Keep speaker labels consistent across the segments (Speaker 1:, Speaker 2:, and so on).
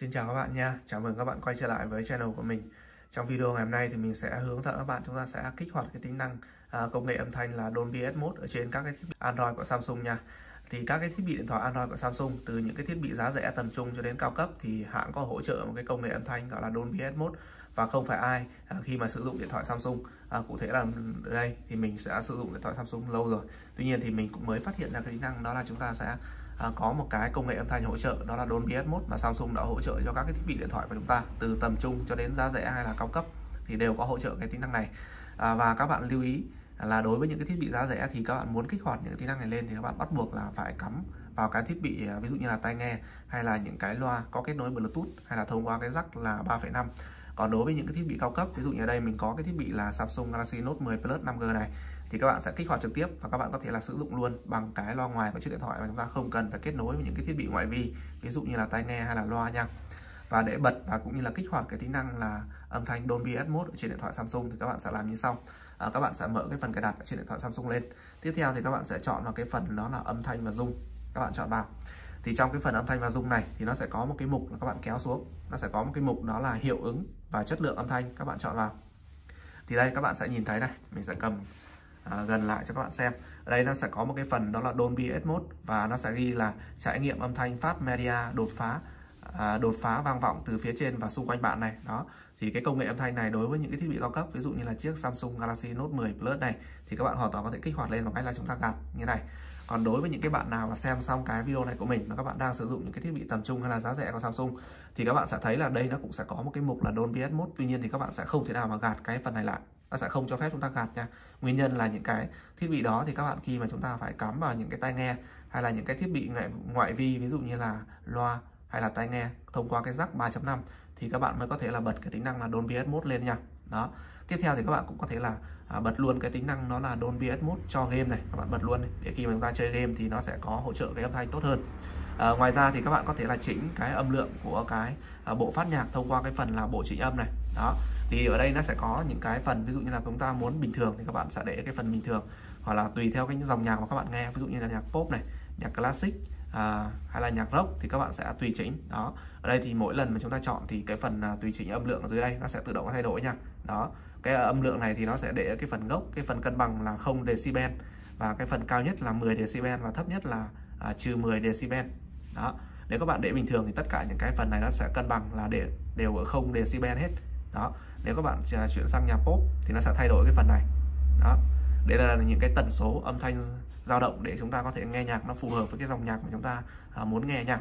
Speaker 1: Xin chào các bạn nha, chào mừng các bạn quay trở lại với channel của mình. Trong video ngày hôm nay thì mình sẽ hướng dẫn các bạn chúng ta sẽ kích hoạt cái tính năng à, công nghệ âm thanh là Dolby S1 ở trên các cái thiết bị Android của Samsung nha. Thì các cái thiết bị điện thoại Android của Samsung từ những cái thiết bị giá rẻ tầm trung cho đến cao cấp thì hãng có hỗ trợ một cái công nghệ âm thanh gọi là Dolby S1 và không phải ai à, khi mà sử dụng điện thoại Samsung à, cụ thể là đây thì mình sẽ sử dụng điện thoại Samsung lâu rồi. Tuy nhiên thì mình cũng mới phát hiện ra cái tính năng đó là chúng ta sẽ à, có một cái công nghệ âm thanh hỗ trợ đó là Dolby Atmos mà Samsung đã hỗ trợ cho các cái thiết bị điện thoại của chúng ta từ tầm trung cho đến giá rẻ hay là cao cấp thì đều có hỗ trợ cái tính năng này. À, và các bạn lưu ý là đối với những cái thiết bị giá rẻ thì các bạn muốn kích hoạt những cái tính năng này lên thì các bạn bắt buộc là phải cắm vào cái thiết bị à, ví dụ như là tai nghe hay là những cái loa có kết nối Bluetooth hay là thông qua cái jack là 3,5 còn đối với những cái thiết bị cao cấp ví dụ như ở đây mình có cái thiết bị là Samsung Galaxy Note 10 Plus 5G này thì các bạn sẽ kích hoạt trực tiếp và các bạn có thể là sử dụng luôn bằng cái loa ngoài của chiếc điện thoại mà chúng ta không cần phải kết nối với những cái thiết bị ngoại vi ví dụ như là tai nghe hay là loa nha. Và để bật và cũng như là kích hoạt cái tính năng là âm thanh Dolby atmos trên điện thoại Samsung thì các bạn sẽ làm như sau. À, các bạn sẽ mở cái phần cài đặt trên điện thoại Samsung lên. Tiếp theo thì các bạn sẽ chọn vào cái phần đó là âm thanh và dung các bạn chọn vào. Thì trong cái phần âm thanh và dung này thì nó sẽ có một cái mục các bạn kéo xuống. Nó sẽ có một cái mục đó là hiệu ứng và chất lượng âm thanh. Các bạn chọn vào. Thì đây các bạn sẽ nhìn thấy này. Mình sẽ cầm à, gần lại cho các bạn xem. Ở đây nó sẽ có một cái phần đó là Dolby Atmos và nó sẽ ghi là trải nghiệm âm thanh phát media đột phá à, đột phá vang vọng từ phía trên và xung quanh bạn này. Đó. Thì cái công nghệ âm thanh này đối với những cái thiết bị cao cấp ví dụ như là chiếc Samsung Galaxy Note 10 Plus này thì các bạn hoàn toàn có thể kích hoạt lên bằng cách là chúng ta gạt như này. Còn đối với những cái bạn nào mà xem xong cái video này của mình mà các bạn đang sử dụng những cái thiết bị tầm trung hay là giá rẻ của Samsung thì các bạn sẽ thấy là đây nó cũng sẽ có một cái mục là Dolby Atmos, tuy nhiên thì các bạn sẽ không thể nào mà gạt cái phần này lại nó sẽ không cho phép chúng ta gạt nha. Nguyên nhân là những cái thiết bị đó thì các bạn khi mà chúng ta phải cắm vào những cái tai nghe hay là những cái thiết bị ngoại vi ví dụ như là loa hay là tai nghe thông qua cái jack 3.5 thì các bạn mới có thể là bật cái tính năng là Dolby Atmos lên nha. Đó. Tiếp theo thì các bạn cũng có thể là à, bật luôn cái tính năng nó là Dolby Atmos cho game này. Các bạn bật luôn để khi mà chúng ta chơi game thì nó sẽ có hỗ trợ cái âm thanh tốt hơn. À, ngoài ra thì các bạn có thể là chỉnh cái âm lượng của cái à, bộ phát nhạc thông qua cái phần là bộ chỉnh âm này. Đó thì ở đây nó sẽ có những cái phần ví dụ như là chúng ta muốn bình thường thì các bạn sẽ để cái phần bình thường hoặc là tùy theo cái dòng nhạc mà các bạn nghe. Ví dụ như là nhạc pop này nhạc classic à, hay là nhạc rock thì các bạn sẽ tùy chỉnh. Đó ở đây thì mỗi lần mà chúng ta chọn thì cái phần à, tùy chỉnh âm lượng ở dưới đây nó sẽ tự động thay đổi nha. Đó cái à, âm lượng này thì nó sẽ để cái phần gốc cái phần cân bằng là 0 decibel và cái phần cao nhất là 10 decibel và thấp nhất là à, trừ 10 decibel. Đó nếu các bạn để bình thường thì tất cả những cái phần này nó sẽ cân bằng là để đều ở 0 decibel hết đó. Nếu các bạn chuyển sang nhạc pop thì nó sẽ thay đổi cái phần này. Đó. Đây là những cái tần số âm thanh dao động để chúng ta có thể nghe nhạc nó phù hợp với cái dòng nhạc mà chúng ta à, muốn nghe nhạc.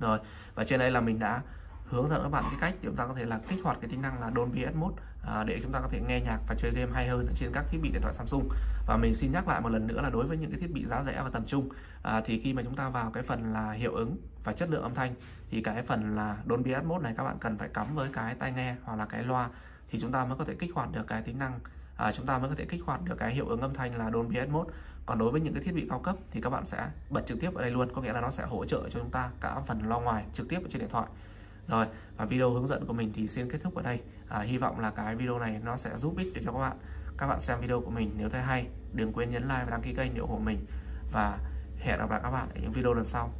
Speaker 1: Rồi. Và trên đây là mình đã hướng dẫn các bạn cái cách để chúng ta có thể là kích hoạt cái tính năng là Dolby Atmos à, để chúng ta có thể nghe nhạc và chơi game hay hơn trên các thiết bị điện thoại Samsung. Và mình xin nhắc lại một lần nữa là đối với những cái thiết bị giá rẻ và tầm trung à, thì khi mà chúng ta vào cái phần là hiệu ứng và chất lượng âm thanh thì cái phần là Dolby Atmos này các bạn cần phải cắm với cái tai nghe hoặc là cái loa thì chúng ta mới có thể kích hoạt được cái tính năng à, chúng ta mới có thể kích hoạt được cái hiệu ứng âm thanh là Dolby Atmos còn đối với những cái thiết bị cao cấp thì các bạn sẽ bật trực tiếp ở đây luôn có nghĩa là nó sẽ hỗ trợ cho chúng ta cả phần loa ngoài trực tiếp ở trên điện thoại rồi và video hướng dẫn của mình thì xin kết thúc ở đây. À, hy vọng là cái video này nó sẽ giúp ích để cho các bạn các bạn xem video của mình nếu thấy hay. Đừng quên nhấn like và đăng ký kênh để ủng hộ mình. Và hẹn gặp lại các bạn ở những video lần sau.